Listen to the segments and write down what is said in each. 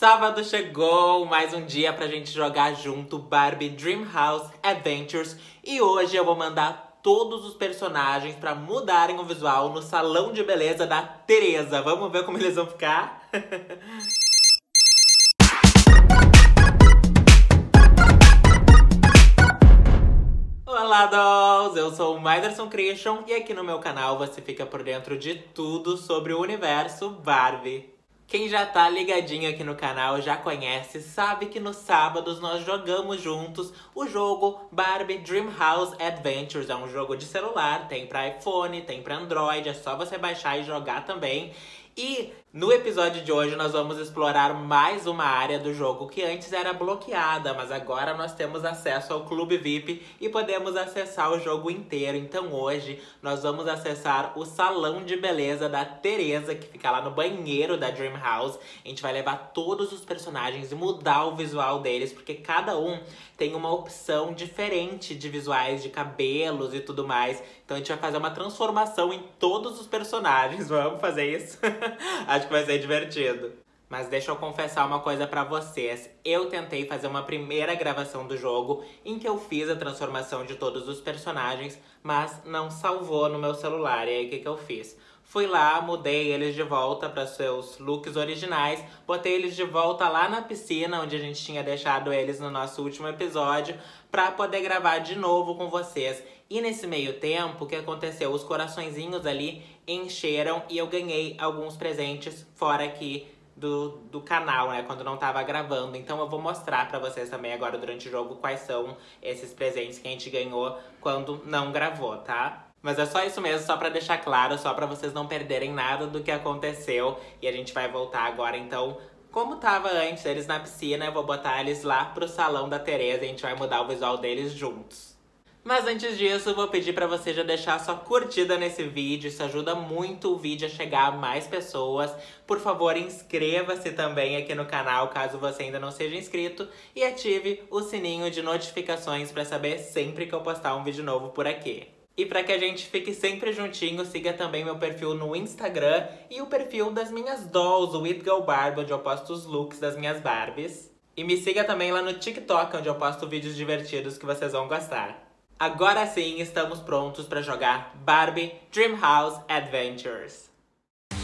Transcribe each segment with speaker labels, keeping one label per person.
Speaker 1: Sábado chegou, mais um dia pra gente jogar junto Barbie Dream House Adventures e hoje eu vou mandar todos os personagens pra mudarem o visual no salão de beleza da Teresa. Vamos ver como eles vão ficar? Olá, dolls! Eu sou o Myderson Christian e aqui no meu canal você fica por dentro de tudo sobre o universo Barbie. Quem já tá ligadinho aqui no canal já conhece, sabe que nos sábados nós jogamos juntos o jogo Barbie Dream House Adventures. É um jogo de celular, tem para iPhone, tem para Android, é só você baixar e jogar também. E no episódio de hoje nós vamos explorar mais uma área do jogo que antes era bloqueada, mas agora nós temos acesso ao Clube VIP e podemos acessar o jogo inteiro. Então hoje nós vamos acessar o salão de beleza da Teresa, que fica lá no banheiro da Dream House. A gente vai levar todos os personagens e mudar o visual deles, porque cada um tem uma opção diferente de visuais, de cabelos e tudo mais. Então a gente vai fazer uma transformação em todos os personagens. Vamos fazer isso? Acho que vai ser divertido. Mas deixa eu confessar uma coisa para vocês. Eu tentei fazer uma primeira gravação do jogo em que eu fiz a transformação de todos os personagens, mas não salvou no meu celular. E aí o que, que eu fiz? Fui lá, mudei eles de volta para seus looks originais, botei eles de volta lá na piscina onde a gente tinha deixado eles no nosso último episódio, para poder gravar de novo com vocês. E nesse meio tempo, o que aconteceu? Os coraçõezinhos ali encheram e eu ganhei alguns presentes fora aqui do, do canal, né? Quando não tava gravando. Então eu vou mostrar pra vocês também agora durante o jogo quais são esses presentes que a gente ganhou quando não gravou, tá? Mas é só isso mesmo, só pra deixar claro, só pra vocês não perderem nada do que aconteceu. E a gente vai voltar agora, então, como tava antes, eles na piscina, eu vou botar eles lá pro salão da Tereza e a gente vai mudar o visual deles juntos. Mas antes disso, vou pedir para você já deixar sua curtida nesse vídeo, isso ajuda muito o vídeo a chegar a mais pessoas. Por favor, inscreva-se também aqui no canal, caso você ainda não seja inscrito, e ative o sininho de notificações para saber sempre que eu postar um vídeo novo por aqui. E para que a gente fique sempre juntinho, siga também meu perfil no Instagram e o perfil das minhas dolls, o It Girl Barbie, onde eu posto os looks das minhas Barbies. E me siga também lá no TikTok, onde eu posto vídeos divertidos que vocês vão gostar. Agora sim, estamos prontos para jogar Barbie Dream House Adventures.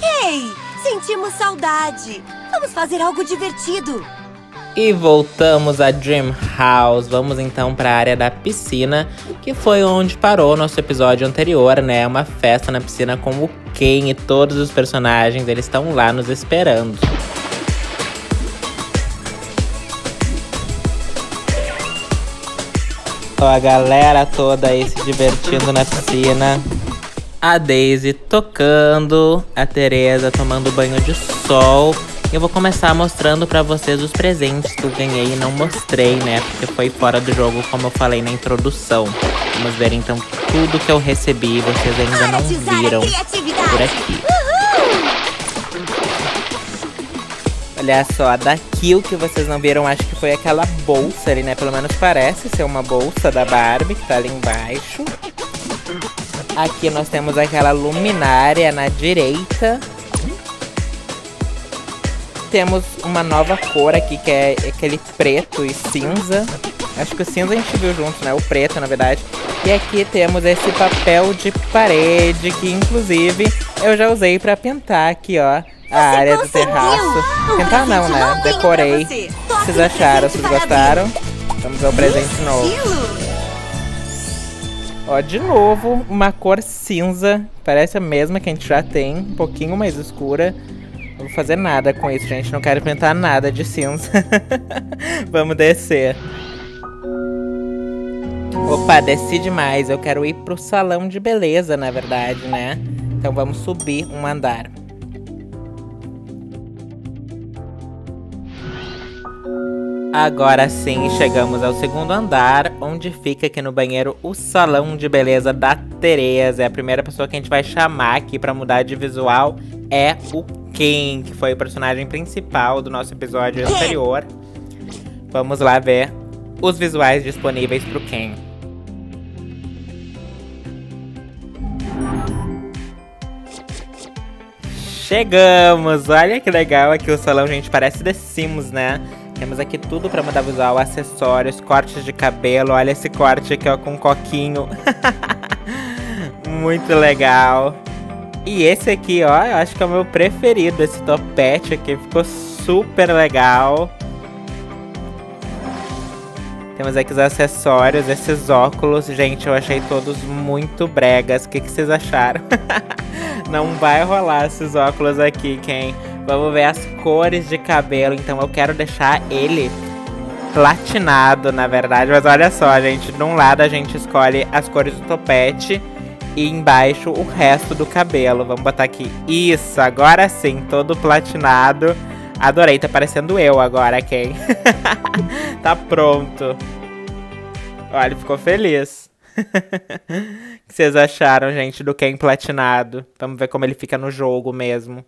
Speaker 2: Ei, sentimos saudade. Vamos fazer algo divertido.
Speaker 1: E voltamos a Dream House. Vamos então para a área da piscina, que foi onde parou nosso episódio anterior, né? Uma festa na piscina com o Ken e todos os personagens, eles estão lá nos esperando. Ó, a galera toda aí se divertindo na piscina. A Daisy tocando, a Teresa tomando banho de sol. Eu vou começar mostrando pra vocês os presentes que eu ganhei e não mostrei, né? Porque foi fora do jogo, como eu falei na introdução. Vamos ver então tudo que eu recebi, vocês ainda não viram por aqui. Olha só, daqui o que vocês não viram, acho que foi aquela bolsa ali, né? Pelo menos parece ser uma bolsa da Barbie, que tá ali embaixo. Aqui nós temos aquela luminária na direita. Temos uma nova cor aqui, que é aquele preto e cinza. Acho que o cinza a gente viu junto, né? O preto, na verdade. E aqui temos esse papel de parede, que inclusive eu já usei pra pintar aqui, ó a área do terraço. Tentar não, né? Decorei. Vocês acharam? Vocês gostaram? Vamos ao presente novo. Ó, de novo, uma cor cinza. Parece a mesma que a gente já tem. Um pouquinho mais escura. Não vou fazer nada com isso, gente. Não quero pintar nada de cinza. Vamos descer. Opa, desci demais. Eu quero ir pro salão de beleza, na verdade, né? Então vamos subir um andar. Agora sim, chegamos ao segundo andar, onde fica aqui no banheiro o salão de beleza da Tereza. É a primeira pessoa que a gente vai chamar aqui para mudar de visual é o Ken, que foi o personagem principal do nosso episódio anterior. Vamos lá ver os visuais disponíveis para o Ken. Chegamos! Olha que legal aqui o salão, gente. Parece The Sims, né? Temos aqui tudo pra mudar visual, acessórios, cortes de cabelo. Olha esse corte aqui, ó, com coquinho. Muito legal. E esse aqui, ó, eu acho que é o meu preferido. Esse topete aqui ficou super legal. Temos aqui os acessórios, esses óculos. Gente, eu achei todos muito bregas. O que, que vocês acharam? Não vai rolar esses óculos aqui, quem? Vamos ver as cores de cabelo. Então eu quero deixar ele platinado, na verdade. Mas olha só, gente. De um lado a gente escolhe as cores do topete. E embaixo o resto do cabelo. Vamos botar aqui. Isso, agora sim, todo platinado. Adorei, tá parecendo eu agora, quem? tá pronto. Olha, ficou feliz. O que vocês acharam, gente, do Ken platinado? Vamos ver como ele fica no jogo mesmo.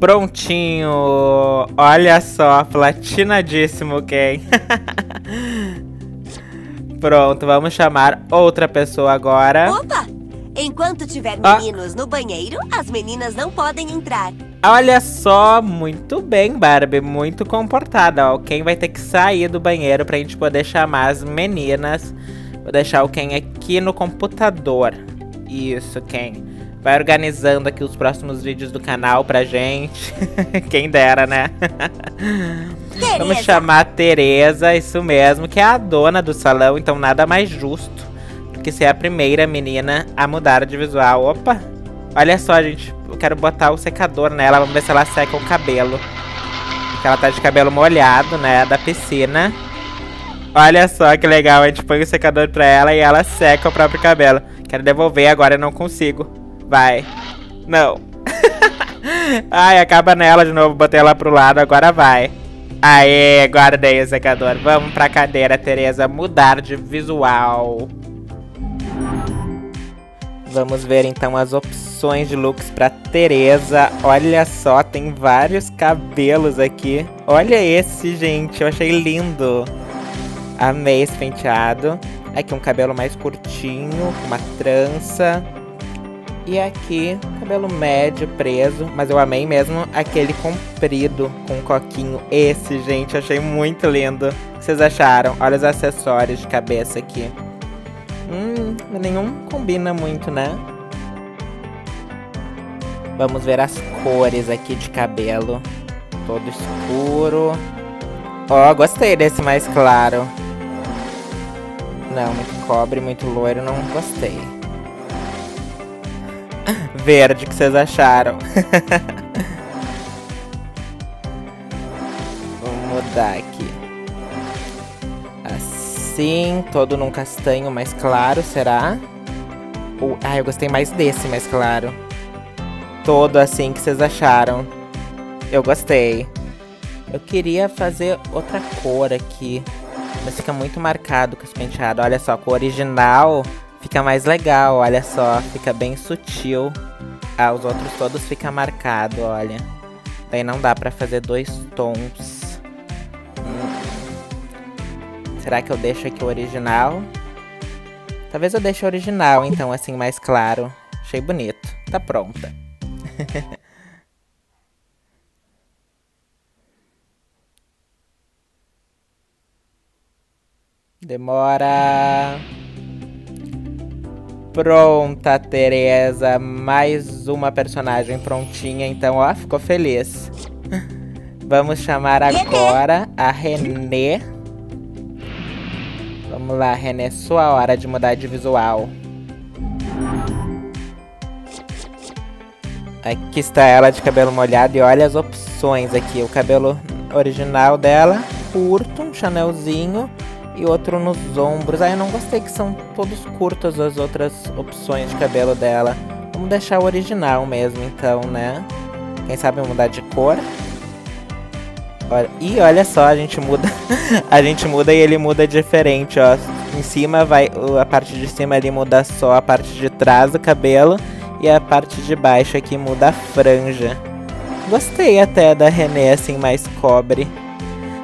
Speaker 1: Prontinho! Olha só, platinadíssimo Ken. Pronto, vamos chamar outra pessoa agora.
Speaker 2: Opa! Enquanto tiver ah. meninos no banheiro, as meninas não podem entrar.
Speaker 1: Olha só, muito bem, Barbie, muito comportada. Ó, quem vai ter que sair do banheiro pra gente poder chamar as meninas. Vou deixar o Ken aqui no computador. Isso, Ken. Vai organizando aqui os próximos vídeos do canal pra gente. Quem dera, né?
Speaker 2: Tereza.
Speaker 1: Vamos chamar a Tereza, isso mesmo, que é a dona do salão, então nada mais justo do que ser a primeira menina a mudar de visual. Opa! Olha só, gente, eu quero botar o secador nela, vamos ver se ela seca o cabelo. Porque ela tá de cabelo molhado, né, da piscina. Olha só que legal, a gente põe o secador pra ela e ela seca o próprio cabelo. Quero devolver, agora eu não consigo. Vai. Não. Ai, acaba nela de novo, botei ela pro lado, agora vai. Aê, guardei o secador. Vamos pra cadeira, Tereza, mudar de visual. Vamos ver então as opções de looks para Teresa. Olha só, tem vários cabelos aqui. Olha esse, gente, eu achei lindo. Amei esse penteado. Aqui um cabelo mais curtinho, uma trança. E aqui, cabelo médio, preso. Mas eu amei mesmo aquele comprido com coquinho. Esse, gente, achei muito lindo. O que vocês acharam? Olha os acessórios de cabeça aqui. Hum, nenhum combina muito, né? Vamos ver as cores aqui de cabelo. Todo escuro. Ó, oh, gostei desse mais claro. Não, muito cobre, muito loiro, não gostei. Verde, que vocês acharam? Vamos mudar aqui assim, todo num castanho mais claro, será? Ah, eu gostei mais desse mais claro. Todo assim, que vocês acharam? Eu gostei. Eu queria fazer outra cor aqui. Mas fica muito marcado com esse penteado. Olha só, com o original fica mais legal, olha só. Fica bem sutil. Ah, os outros todos fica marcado, olha. Daí não dá pra fazer dois tons. Será que eu deixo aqui o original? Talvez eu deixe o original, então, assim, mais claro. Achei bonito. Tá pronta. Demora. Pronta, Tereza. Mais uma personagem prontinha. Então, ó, ficou feliz. Vamos chamar agora a Renê. Vamos lá, René, sua hora de mudar de visual. Aqui está ela de cabelo molhado e olha as opções aqui. O cabelo original dela, curto, um chanelzinho e outro nos ombros. Ah, eu não gostei que são todos curtos as outras opções de cabelo dela. Vamos deixar o original mesmo, então, né? Quem sabe mudar de cor. Olha, e olha só, a gente muda. a gente muda e ele muda diferente, ó. Em cima vai. A parte de cima ali muda só a parte de trás do cabelo. E a parte de baixo aqui muda a franja. Gostei até da René, assim, mais cobre.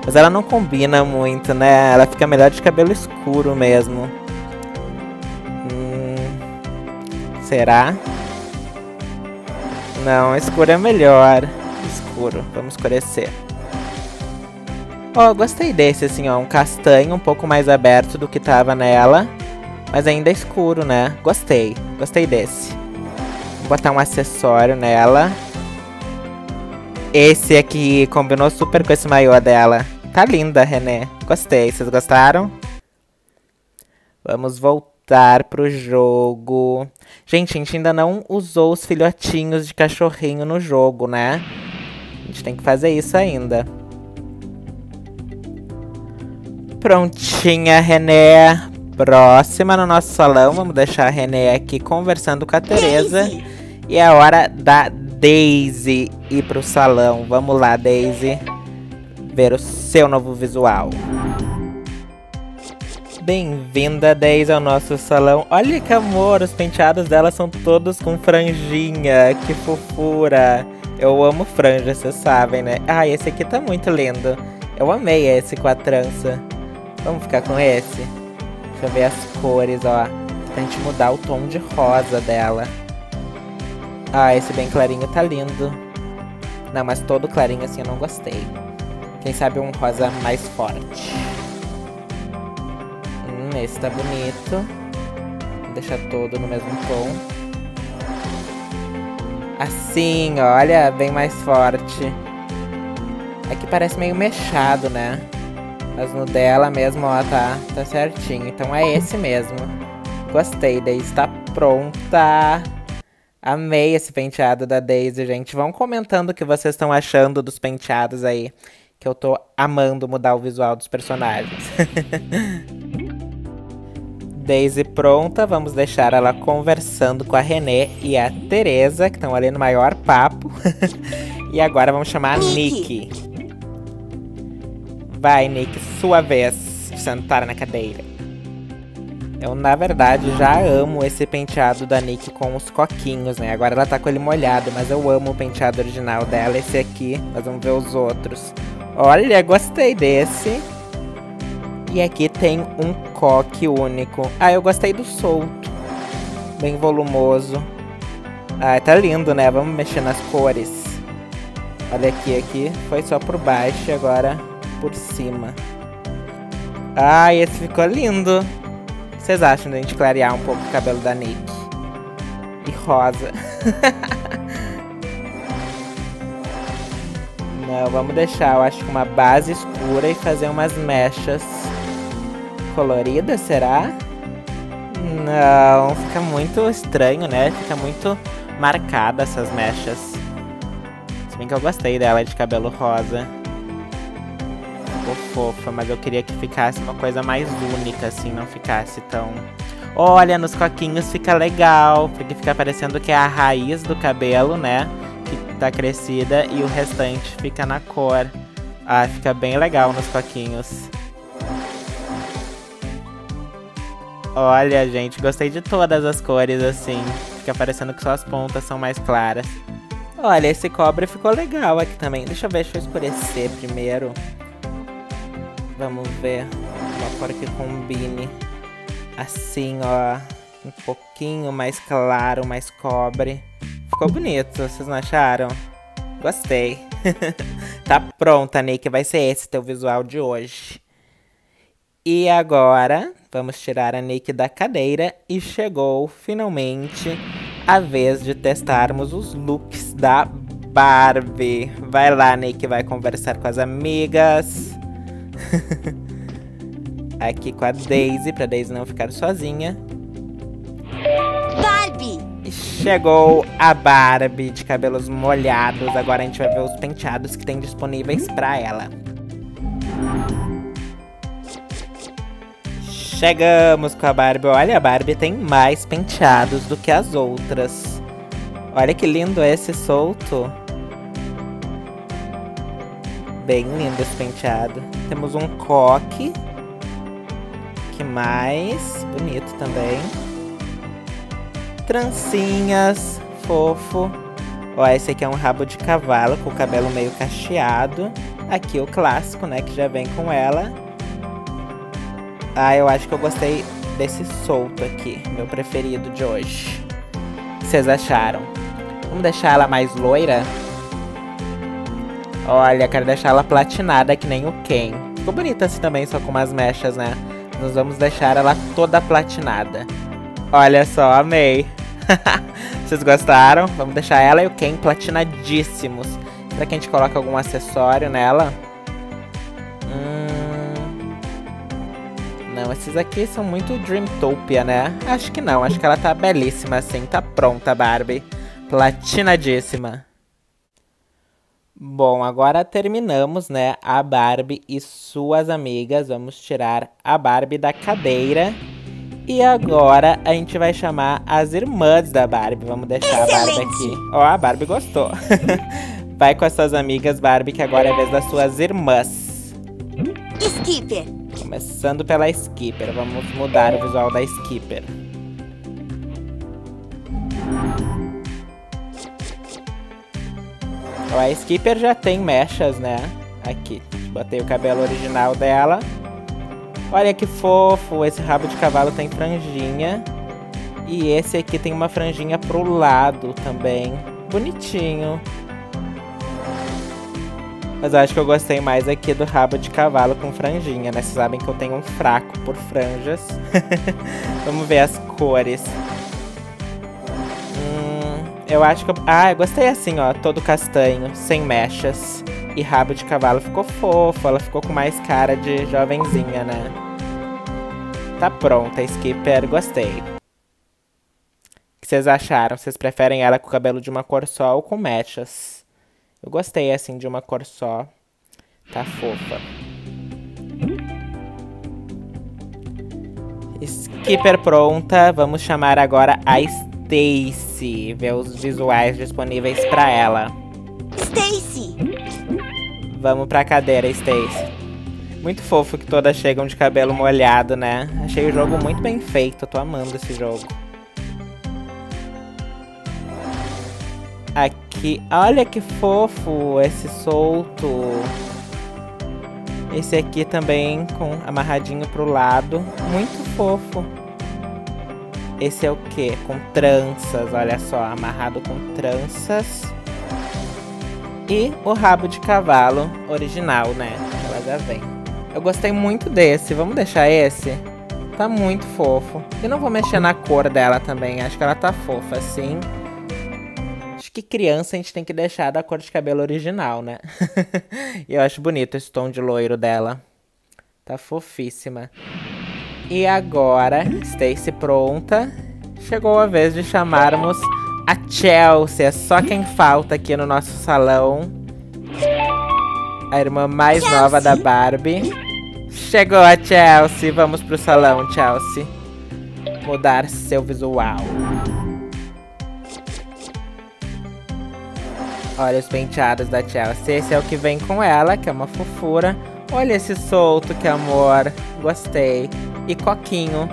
Speaker 1: Mas ela não combina muito, né? Ela fica melhor de cabelo escuro mesmo. Hum, Será? Não, escuro é melhor. Escuro, vamos escurecer. Ó, oh, gostei desse, assim, ó. Um castanho um pouco mais aberto do que tava nela. Mas ainda é escuro, né? Gostei. Gostei desse. Vou botar um acessório nela. Esse aqui combinou super com esse maiô dela. Tá linda, René. Gostei. Vocês gostaram? Vamos voltar pro jogo. Gente, a gente ainda não usou os filhotinhos de cachorrinho no jogo, né? A gente tem que fazer isso ainda. Prontinha, René. Próxima no nosso salão. Vamos deixar a René aqui conversando com a Tereza. Daisy. E é hora da Daisy ir pro salão. Vamos lá, Daisy. Ver o seu novo visual. Bem-vinda, Daisy, ao nosso salão. Olha que amor, os penteados dela são todos com franjinha. Que fofura. Eu amo franja, vocês sabem, né? Ah, esse aqui tá muito lindo. Eu amei esse com a trança. Vamos ficar com esse? Deixa eu ver as cores, ó. Pra gente mudar o tom de rosa dela. Ah, esse bem clarinho tá lindo. Não, mas todo clarinho assim eu não gostei. Quem sabe um rosa mais forte. Hum, esse tá bonito. Vou deixar todo no mesmo tom. Assim, olha, bem mais forte. Aqui parece meio mechado, né? Mas no dela mesmo, ó, tá, tá certinho. Então é esse mesmo. Gostei, daí está pronta. Amei esse penteado da Daisy, gente. Vão comentando o que vocês estão achando dos penteados aí. Que eu tô amando mudar o visual dos personagens. Daisy pronta, vamos deixar ela conversando com a René e a Teresa, que estão ali no maior papo. e agora vamos chamar a Nick. Vai, Nick, sua vez. Sentar na cadeira. Eu, na verdade, já amo esse penteado da Nick com os coquinhos, né? Agora ela tá com ele molhado, mas eu amo o penteado original dela. Esse aqui, nós vamos ver os outros. Olha, gostei desse. E aqui tem um coque único. Ah, eu gostei do solto. Bem volumoso. Ah, tá lindo, né? Vamos mexer nas cores. Olha aqui, aqui. Foi só por baixo, agora por cima. Ah, esse ficou lindo. Vocês acham da gente clarear um pouco o cabelo da Nick? E rosa. Não, vamos deixar, eu acho que uma base escura e fazer umas mechas coloridas, será? Não, fica muito estranho, né? Fica muito marcada essas mechas. Se bem que eu gostei dela de cabelo rosa ficou fofa, mas eu queria que ficasse uma coisa mais única, assim, não ficasse tão. Olha, nos coquinhos fica legal, porque fica parecendo que é a raiz do cabelo, né? Tá crescida e o restante fica na cor. Ah, fica bem legal nos coquinhos. Olha, gente, gostei de todas as cores, assim. Fica parecendo que só as pontas são mais claras. Olha, esse cobre ficou legal aqui também. Deixa eu ver, deixa eu escurecer primeiro. Vamos ver uma cor que combine assim, ó. Um pouquinho mais claro, mais cobre. Ficou bonito, vocês não acharam? Gostei. tá pronta, Nick. Vai ser esse teu visual de hoje. E agora, vamos tirar a Nick da cadeira e chegou finalmente a vez de testarmos os looks da Barbie. Vai lá, Nick, vai conversar com as amigas. Aqui com a Daisy, pra Daisy não ficar sozinha. Chegou a Barbie de cabelos molhados. Agora a gente vai ver os penteados que tem disponíveis pra ela. Chegamos com a Barbie. Olha, a Barbie tem mais penteados do que as outras. Olha que lindo esse solto. Bem lindo esse penteado. Temos um coque. Que mais? Bonito também. Trancinhas. Fofo. Ó, esse aqui é um rabo de cavalo com o cabelo meio cacheado. Aqui o clássico, né? Que já vem com ela. Ah, eu acho que eu gostei desse solto aqui. Meu preferido de hoje. que vocês acharam? Vamos deixar ela mais loira? Olha, quero deixar ela platinada que nem o Ken. Ficou bonita assim também, só com umas mechas, né? Nós vamos deixar ela toda platinada. Olha só, amei. Vocês gostaram? Vamos deixar ela e o Ken platinadíssimos. Será que a gente coloca algum acessório nela? Hum... Não, esses aqui são muito Dreamtopia, né? Acho que não, acho que ela tá belíssima assim. Tá pronta, Barbie. Platinadíssima. Bom, agora terminamos, né, a Barbie e suas amigas. Vamos tirar a Barbie da cadeira. E agora a gente vai chamar as irmãs da Barbie. Vamos deixar Excelente. a Barbie aqui. Ó, oh, a Barbie gostou. vai com as suas amigas, Barbie, que agora é a vez das suas irmãs.
Speaker 2: Skipper.
Speaker 1: Começando pela Skipper. Vamos mudar o visual da Skipper. a Skipper já tem mechas, né? Aqui, botei o cabelo original dela. Olha que fofo, esse rabo de cavalo tem franjinha. E esse aqui tem uma franjinha pro lado também. Bonitinho. Mas eu acho que eu gostei mais aqui do rabo de cavalo com franjinha, né? Vocês sabem que eu tenho um fraco por franjas. Vamos ver as cores. Eu acho que... Eu... Ah, eu gostei assim, ó. Todo castanho, sem mechas. E rabo de cavalo ficou fofo. Ela ficou com mais cara de jovenzinha, né? Tá pronta, Skipper. Gostei. O que vocês acharam? Vocês preferem ela com o cabelo de uma cor só ou com mechas? Eu gostei, assim, de uma cor só. Tá fofa. Skipper pronta. Vamos chamar agora a Stacy, ver os visuais disponíveis para ela.
Speaker 2: Stacy!
Speaker 1: Vamos pra cadeira, Stacy. Muito fofo que todas chegam de cabelo molhado, né? Achei o jogo muito bem feito, tô amando esse jogo. Aqui, olha que fofo esse solto. Esse aqui também com amarradinho pro lado, muito fofo. Esse é o que? Com tranças, olha só, amarrado com tranças. E o rabo de cavalo original, né? Ela já vem. Eu gostei muito desse, vamos deixar esse? Tá muito fofo. E não vou mexer na cor dela também, acho que ela tá fofa, assim. Acho que criança a gente tem que deixar da cor de cabelo original, né? e eu acho bonito esse tom de loiro dela. Tá fofíssima. E agora, Stacy pronta. Chegou a vez de chamarmos a Chelsea. É só quem falta aqui no nosso salão. A irmã mais Chelsea. nova da Barbie. Chegou a Chelsea. Vamos pro salão, Chelsea. Mudar seu visual. Olha os penteados da Chelsea. Esse é o que vem com ela, que é uma fofura. Olha esse solto, que amor. Gostei. E coquinho.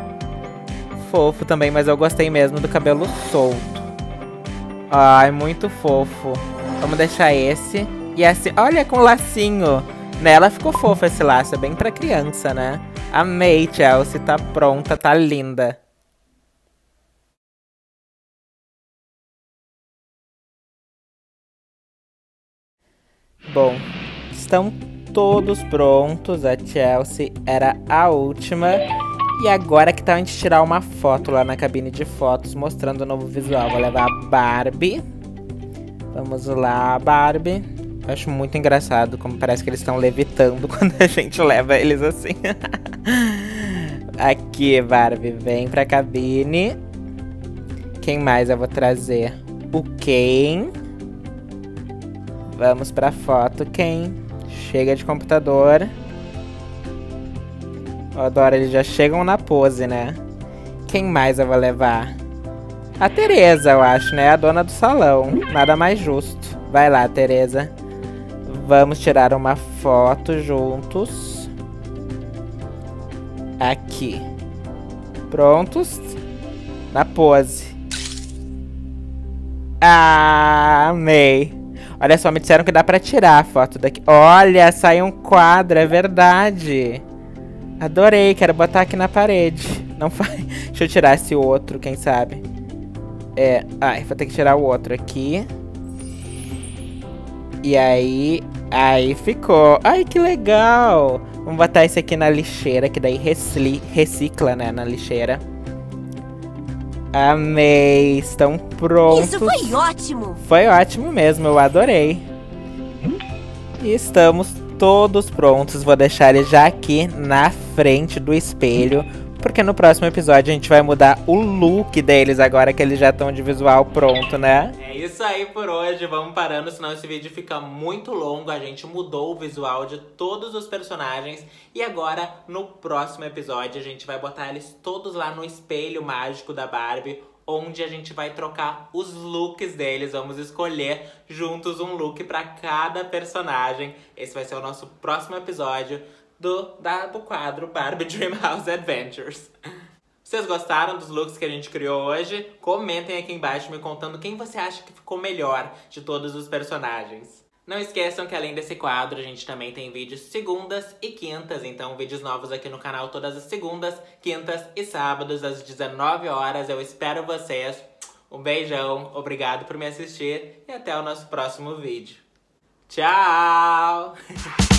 Speaker 1: Fofo também, mas eu gostei mesmo do cabelo solto. Ai, muito fofo. Vamos deixar esse. E esse, olha com lacinho. Nela ficou fofo esse laço, é bem pra criança, né? Amei, Chelsea, tá pronta, tá linda. Bom, estão todos prontos. A Chelsea era a última. E agora que tá a gente tirar uma foto lá na cabine de fotos mostrando o novo visual. Vou levar a Barbie. Vamos lá, Barbie. Eu acho muito engraçado como parece que eles estão levitando quando a gente leva eles assim. Aqui, Barbie, vem pra cabine. Quem mais eu vou trazer? O Ken. Vamos pra foto, Ken. Chega de computador. Eu adoro, eles já chegam na pose, né? Quem mais eu vou levar? A Tereza, eu acho, né? A dona do salão. Nada mais justo. Vai lá, Tereza. Vamos tirar uma foto juntos. Aqui. Prontos? Na pose. Ah, amei. Olha só, me disseram que dá pra tirar a foto daqui. Olha, sai um quadro, é verdade. Adorei, quero botar aqui na parede. Não faz. Deixa eu tirar esse outro, quem sabe. É. Ai, vou ter que tirar o outro aqui. E aí. Aí ficou. Ai, que legal! Vamos botar esse aqui na lixeira, que daí recicla, recicla né, na lixeira. Amei! Estão prontos.
Speaker 2: Isso foi ótimo!
Speaker 1: Foi ótimo mesmo, eu adorei. E estamos todos prontos. Vou deixar ele já aqui na frente do espelho. Porque no próximo episódio a gente vai mudar o look deles agora que eles já estão de visual pronto, né? É isso aí por hoje. Vamos parando, senão esse vídeo fica muito longo. A gente mudou o visual de todos os personagens. E agora, no próximo episódio, a gente vai botar eles todos lá no espelho mágico da Barbie onde a gente vai trocar os looks deles. Vamos escolher juntos um look para cada personagem. Esse vai ser o nosso próximo episódio do, da, do quadro Barbie Dreamhouse Adventures. Vocês gostaram dos looks que a gente criou hoje? Comentem aqui embaixo me contando quem você acha que ficou melhor de todos os personagens. Não esqueçam que além desse quadro, a gente também tem vídeos segundas e quintas, então vídeos novos aqui no canal todas as segundas, quintas e sábados às 19 horas. Eu espero vocês. Um beijão, obrigado por me assistir e até o nosso próximo vídeo. Tchau!